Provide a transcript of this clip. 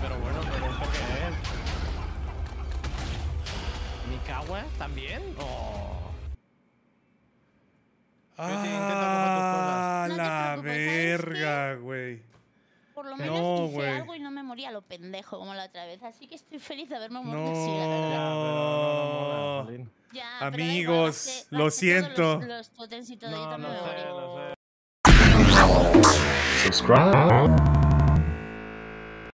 Pero bueno, pero esto que es. ¿Nicawa también? Oh. Ah, la verga, güey. Por lo menos no, hice algo y no me moría lo pendejo como la otra vez. Así que estoy feliz de haberme muerto así, la verdad. No. Amigos, lo siento. Los, los potencitos de no, no me sé, no sé. Subscribe.